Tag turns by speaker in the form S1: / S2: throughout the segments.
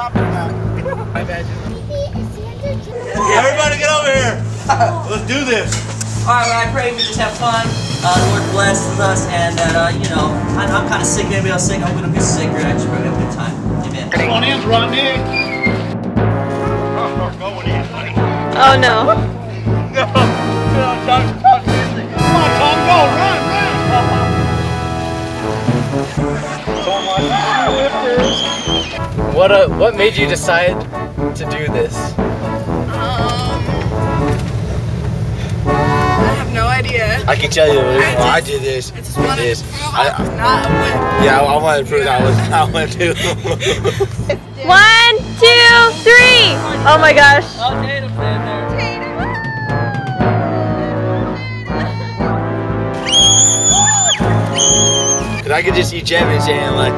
S1: stopped or not?
S2: I imagine.
S3: Everybody get over here. Let's do this.
S4: Alright, well, I pray we just have fun. Uh, the Lord blesses us, and that, uh, you know, I'm, I'm kind of sick. Anybody else sick? I'm going to be sick. We're actually going to have a good time. Amen.
S1: Come on in, Rodney.
S5: Oh no.
S1: Come on, Tom, go, run, run.
S2: What uh, what made you decide to do this?
S6: I have no idea.
S3: I can tell you the reason why I did this.
S6: I just wanted
S3: is
S6: to prove
S3: I,
S6: I'm not a wimp.
S3: yeah, I wanted to prove that I was I wanted to.
S5: One, two, three. Oh my gosh.
S4: Oh, Tatum's in there.
S3: Cause I could just see Jevan saying like,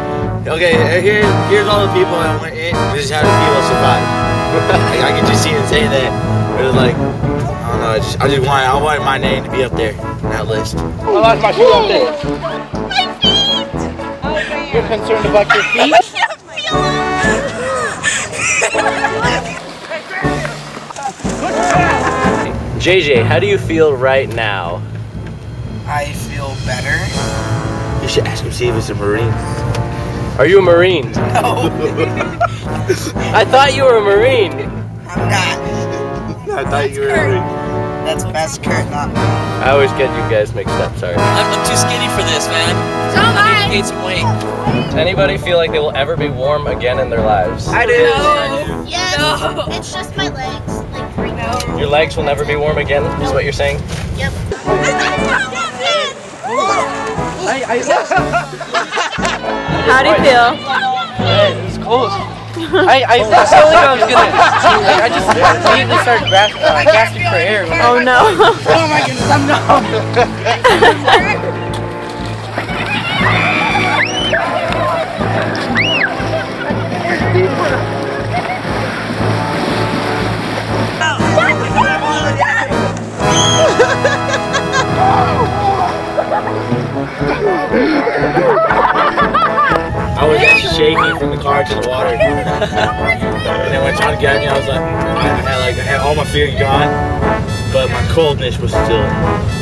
S3: okay, uh, here, here's all the people that went in. This is how the people survived. like, I could just see him saying that. It was like, I don't know. I just, I just wanted, I wanted my name to be up there in that list.
S1: I lost my shoe up there. You're concerned about your feet?
S2: JJ, how do you feel right now?
S1: I feel better.
S3: You should ask him see if it's a Marine.
S2: Are you a Marine?
S1: No,
S2: I thought you were a Marine.
S1: I'm not.
S3: I thought you were a Marine.
S1: That's best Kurt, not me.
S2: I always get you guys mixed up. Sorry.
S4: I'm, I'm too skinny for this, man.
S6: So am
S4: I need to gain some weight.
S2: Does anybody feel like they will ever be warm again in their lives?
S1: I do.
S6: No.
S7: Yes,
S6: No.
S7: it's just my legs. Like right now.
S2: Your legs will never be warm again, is what you're saying?
S7: Yep.
S5: How do you feel?
S2: Hey, it's close. I, I, I felt like I was gonna. I, I just immediately started grasp, uh, gasping for air.
S5: Oh no.
S1: Oh my goodness, I'm numb.
S3: I actually shaking from the car to the water. and then when John got me, I was like, I had like I had all my fear gone, but my coldness was still